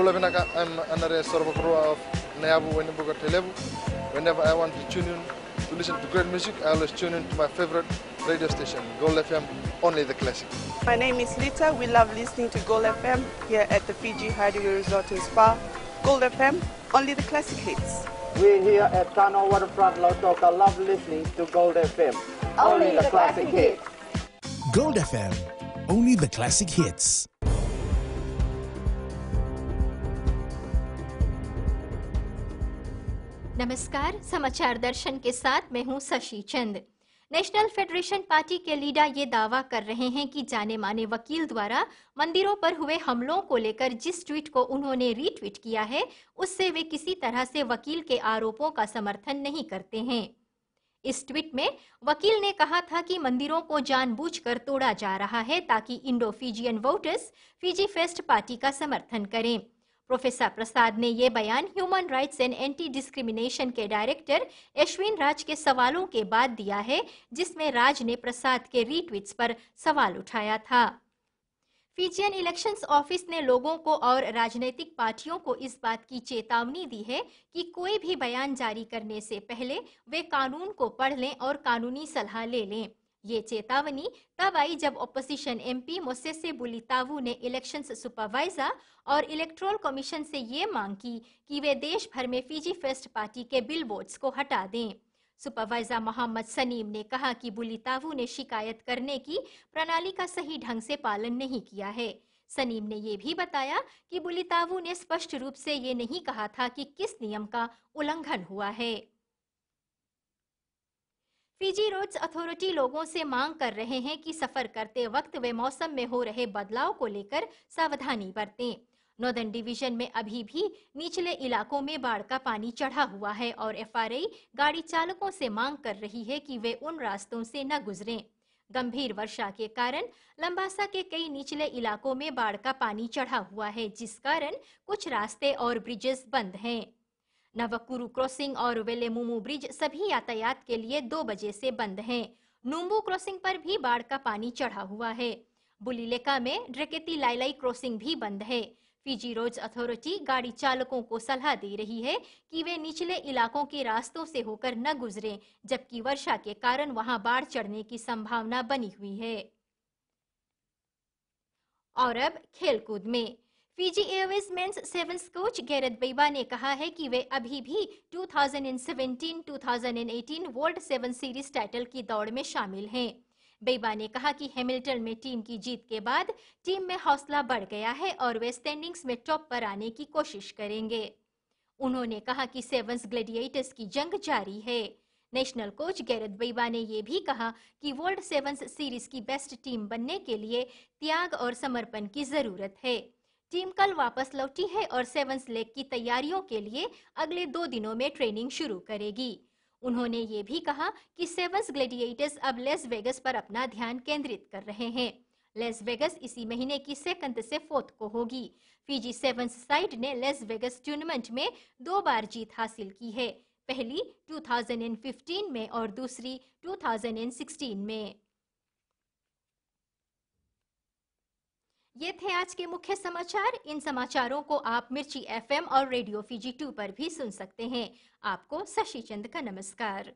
Bulavinaka, I'm Anare Sorbokrua of Neabu Wenibuga Telebu. Whenever I want to tune in to listen to great music, I always tune in to my favorite radio station, Gold FM, only the classic. My name is Lita. We love listening to Gold FM here at the Fiji Hideaway Resort and Spa. Gold FM, only the classic hits. We're here at Tano Waterfront Lautoka love listening to Gold FM. Only, the, classic hits. Gold FM, only the classic hits. नमस्कार, समाचार दर्शन के साथ मैं हूँ Shashi Chand. National Federation Party के leader ये दावा कर रहे हैं कि जाने माने वकील द्वारा मंदिरों पर हुए हमलों को लेकर जिस ट्वीट को उन्होंने रीट्वीट किया है, उससे वे किसी तरह से वकील के आरोपों का समर्थन नहीं करते हैं। इस ट्वीट में वकील ने कहा था कि मंदिरों को जानबूझकर तोड़ा जा रहा है ताकि Indo Fijian voters Fiji First Party का समर्थन करें। प्रोफेसर प्रसाद ने ये बयान human rights and anti discrimination के डायरेक्टर अश्विन राज के सवालों के बाद दिया है, जिसमें राज ने प्रसाद के रीट्वीट्स पर सवाल उठाया था। फिजियन इलेक्शंस ऑफ़िस ने लोगों को और राजनीतिक पार्टियों को इस बात की चेतावनी दी है कि कोई भी बयान जारी करने से पहले वे कानून को पढ़ लें और कानूनी सलाह ले लें। ये चेतावनी, तब आई जब ओपोजिशन एमपी मोसेसे बुलितावू ने इलेक्शंस सुपरवाइजर और इलेक्ट्रोल कमीशन से ये मांग की कि वे देश भर में फीजी फेस्ट पार्टी के बिल बोर्ड्स को हटा दें। सुपरवाइजर मोहम्मद सनीम ने कहा कि बुलितावू ने शिकायत करने की प्रणाली का सही ढंग से पालन नहीं किया है। सनीम ने ये भी बताया कि बुलितावू ने स्पष्ट रूप से ये नहीं कहा था कि किस नियम का उल्लंघन हुआ है। फीजी रोड्स अथॉरिटी लोगों से मांग कर रहे हैं कि सफ़र करते वक्त वे मौसम में हो रहे बदलाव को लेकर सावधानी बरतें। नॉर्दर्न डिवीज़न में अभी भी निचले इलाकों में बाढ़ का पानी चढ़ा हुआ है और एफआरआई गाड़ी चालकों से मांग कर रही है कि वे उन रास्तों से न गुजरें। गंभीर वर्षा के कारण लंबासा के कई निचले इलाकों में बाढ़ का पानी चढ़ा हुआ है, जिस कारण कुछ रास्ते और ब्रिजेस बंद हैं। नवकुरु क्रॉसिंग और वेलेमुमू ब्रिज सभी यातायात के लिए दो बजे से बंद हैं। नुम्बू क्रॉसिंग पर भी बाढ़ का पानी चढ़ा हुआ है। बुलीलेका में ड्रेकेती लाइलाई क्रॉसिंग भी बंद है। फीजी रोज अथॉरिटी गाड़ी चालकों को सलाह दे रही है कि वे निचले इलाकों के रास्तों से होकर न गुजरें, जबकि वर्षा के कारण वहाँ बाढ़ चढ़ने की संभावना बनी हुई है। और अब खेलकूद में। Fiji Airways men's sevens coach Gareth Baber ने कहा है कि वे अभी भी 2017-2018 वर्ल्ड सेवन सीरीज़ टाइटल की दौड़ में शामिल हैं। बेबा ने कहा कि हैमिल्टन में टीम की जीत के बाद टीम में हौसला बढ़ गया है और वे स्टैंडिंग्स में टॉप पर आने की कोशिश करेंगे। उन्होंने कहा कि सेवंस ग्लेडिएटर्स की जंग जारी है। नेशनल कोच गैरत बेबा ने यह भी कहा कि वर्ल्ड सेवंस सीरीज़ की बेस्ट टीम बनने के लिए त्याग और समर्पण की ज़रूरत है। टीम कल वापस लौटी है और सेवंस लेग की तैयारियों के लिए अगले दो दिनों में ट्रेनिंग शुरू करेगी। उन्होंने ये भी कहा कि सेवंस ग्लेडिएटर्स अब लेस वेगस पर अपना ध्यान केंद्रित कर रहे हैं। लेस वेगस इसी महीने की सेकंड से फोर्थ को होगी। फीजी सेवंस साइड ने लेस वेगस टूर्नामेंट में दो बार जीत हासिल की है, पहली 2015 में और दूसरी 2016 में। ये थे आज के मुख्य समाचार। इन समाचारों को आप मिर्ची एफएम और रेडियो फीजी टू पर भी सुन सकते हैं। आपको शशि चंद का नमस्कार।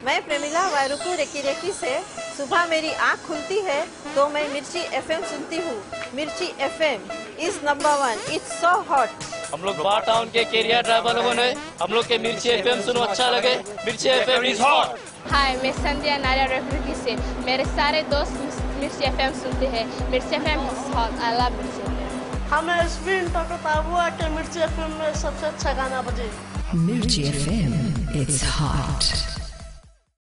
मैं प्रेमिला वायरुकू रेकी रेकी से। सुबह मेरी आँख खुलती है तो मैं मिर्ची एफएम सुनती हूँ। Mirchi FM is number one it's so hot हम लोग बार टाउन के केरिया ड्राइवर लोगों ने हम लोग के मिर्ची एफएम सुनो अच्छा लगे। मिर्ची एफएम इज़ हॉट हाय मैं संध्या नारिया रेफरी से। मेरे सारे दोस्त मिर्ची एफएम सुनते हैं। Mirchi FM is hot I love Mirchi हमें स्पिन टको ताबुआ के मिर्ची एफएम में सबसे अच्छा गाना बजे। मिर्ची एफ़ एम इट्स hot.